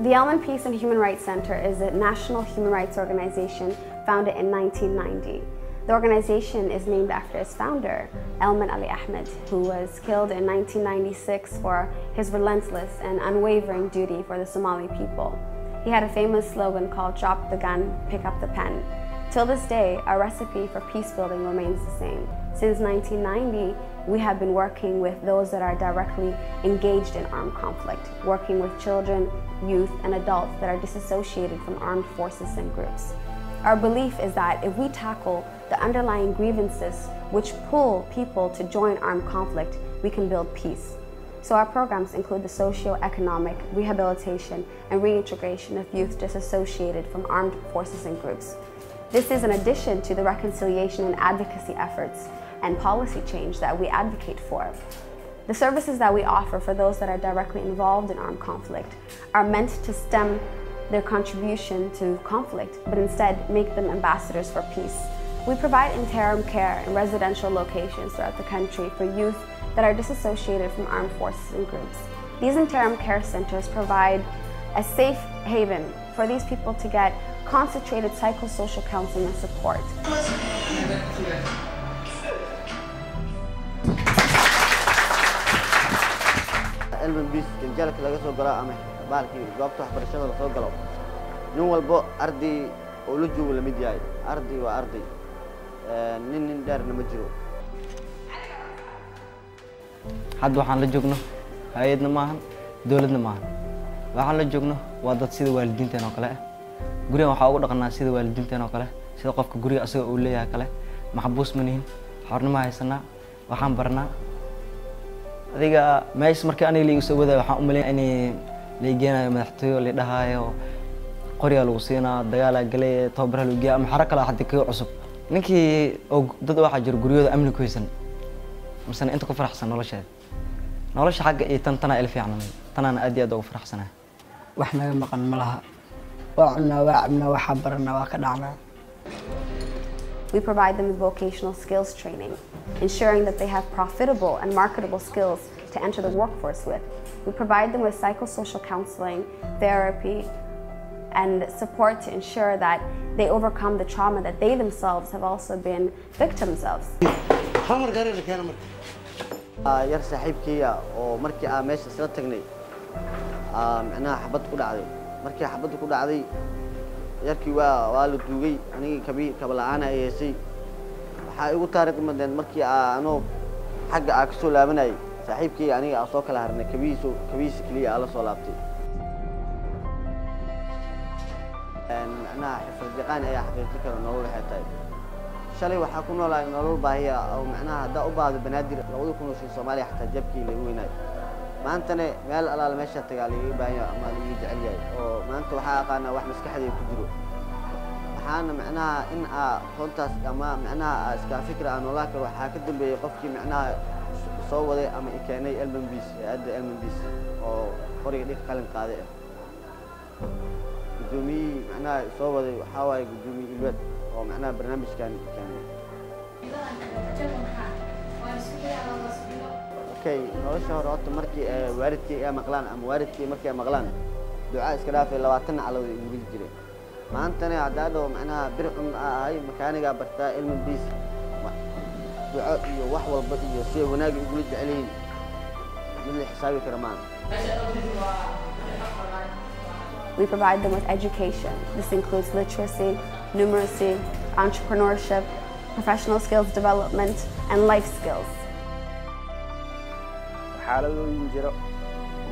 The Elman Peace and Human Rights Center is a national human rights organization founded in 1990. The organization is named after its founder, Elman Ali Ahmed, who was killed in 1996 for his relentless and unwavering duty for the Somali people. He had a famous slogan called Drop the gun, pick up the pen. Till this day, our recipe for peace building remains the same. Since 1990, we have been working with those that are directly engaged in armed conflict, working with children, youth, and adults that are disassociated from armed forces and groups. Our belief is that if we tackle the underlying grievances which pull people to join armed conflict, we can build peace. So our programs include the socio-economic rehabilitation and reintegration of youth disassociated from armed forces and groups. This is in addition to the reconciliation and advocacy efforts and policy change that we advocate for. The services that we offer for those that are directly involved in armed conflict are meant to stem their contribution to conflict, but instead make them ambassadors for peace. We provide interim care in residential locations throughout the country for youth that are disassociated from armed forces and groups. These interim care centers provide a safe haven for these people to get concentrated psychosocial counseling and support. Cilmi biis ganjaalka laga soo galo ama baalkii goobta waxbarashada la soo galo nin walbo arday oo la joogo la mid yahay. Arday waa arday nin nin dheerna ma jiro. Hadda waxaan la joogno hay'adna maahan dowladna maahan waxaan la joogno waa dad sida waalidiinteen oo kale ah gurigan waxaa ugu dhaqnaa sida waalidiinteen oo kale sida qofka guriga asaga uu leeyahay kale. Maxbuus ma nihin xornimo haysanaa waxaan barnaa adiga meeshas markii aniga laigu soo wadaayo waxaan u maleyn in laigeenayo madaxtooyo laidhahaayo qoryaa lagu siinaa dagaalaa galay tababara lagu geeya ama xaro kale hadda kaga cusub. Ninkii oo dad waxaa jiro guryahooda amni ku haysan misena inta ku faraxsan nolosheeda nolosha xagga iyo tan tanaa il fiicnan tanaana aad iyo aad ugu faraxsanaa. Wax naga maqan ma laha waa cunaa waa cabnaa waxaa baranaa waa ka dhacnaa We provide them with vocational skills training, ensuring that they have profitable and marketable skills to enter the workforce with. We provide them with psychosocial counseling, therapy, and support to ensure that they overcome the trauma that they themselves have also been victims of. Yarkii waa waa la duugay anigii kabi kabala-aana ay heesay waxaa igu taariikh madeen markii anoo xagga aa ka soo laabanayay. Saaxiibkeyga aniga aa soo kala harnay kabihiiso kabihiisa keliya aa la soo laabtay. Macnaha xifrad yaqaan ayaa xaqiiqi kara nolol waxay tahay. Shalay waxaa ku noolaa nolol baahiya oo macnaha haddaa u baahdo banaadir labada kun oo shil soomaaliya xataa jabkii lagu weynaayo maantana meel alaala meesha tagaa lagaga baahan yahay ama lagaga jecel yahay oo maanta waxaa aqaanaa wax maskaxdayda ku jiro. Waxaana macnaha in aa runtaas ama macnaha aa iskaa fikra aa noolaa karo waxaa ka dambeeyey qofkii macnaha soo waday ama i keenay elmanbis hay'adda elmanbis oo qoriga dhig qalin qaaday ah. Guddoomiyihii macnaha soo waday waxaa waaye guddoomiye ilwad oo macnaha barnaamijkan keenay. Okay nolosha hore horta markii waalidkii ay maqlaan ama waalidkii markii ay maqlaan ducaa iska dhaafay labaatan ah calawda igu ridi jiray. Maantana haddaa dhaho macnaha bir cun ah ahay makaanigaa bartaa ilmin biis. Duco iyo wax walba iyo siday wanaagga igula jecel yihiin xisaabi kara maaha We provide them with education. This includes literacy, numeracy, entrepreneurship, professional skills development, and life skills.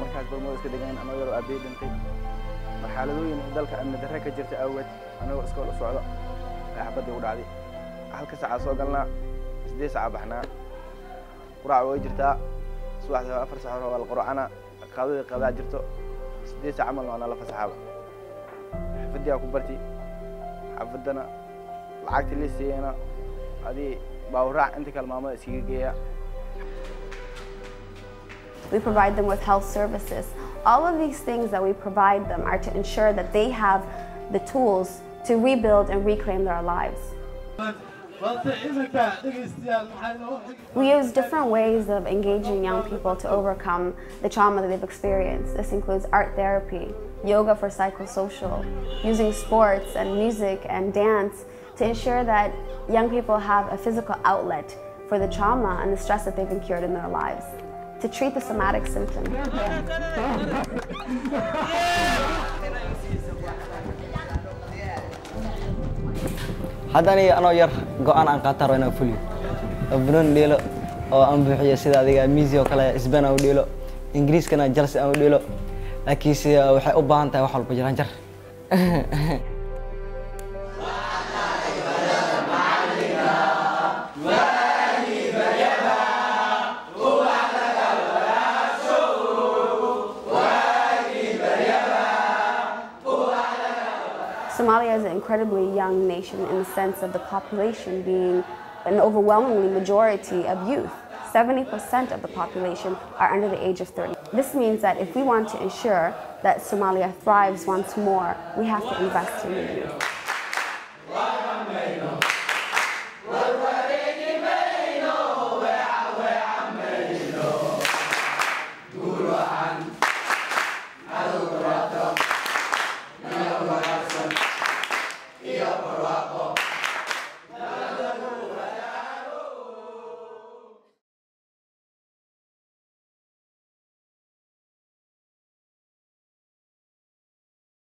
markaas balmoodas ka degaan anoo yaroo aabbaye dhintay mar xaaladooyin dalka amni darre ka jirta awgeed anagoo iskool u socdo axbaddii u dhacday halka saacaa soo galnaa siddeed saaca baxnaa quraac way jirtaa subaxda afar saxor waa la qoracana qaadadii qaadaa jirto siddeed saac malna waa nala fasaxaaba xafaddiyaa ku barti xafaddana lacagta liiseeyana adii baawraac inta kale maamada iskaga geeya We provide them with health services. All of these things that we provide them are to ensure that they have the tools to rebuild and reclaim their lives. We use different ways of engaging young people to overcome the trauma that they've experienced. This includes art therapy, yoga for psychosocial, using sports and music and dance to ensure that young people have a physical outlet for the trauma and the stress that they've incurred in their lives, to treat the somatic symptoms. hadda aniga anoo yar go'aan aan qaataan rabo inaan fuliyo. Oo banooni dheelo oo aan buuxiyo sida adiga misi oo kale sbain aan u dheelo ingiriiskana jalsi aan u dheelo laakiinse waxay u baahan tahay wax walba jiraan jar Somalia is an incredibly young nation in the sense of the population being an overwhelmingly majority of youth. 70% of the population are under the age of 30. This means that if we want to ensure that Somalia thrives once more, we have to invest in the youth.